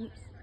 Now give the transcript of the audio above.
Oops.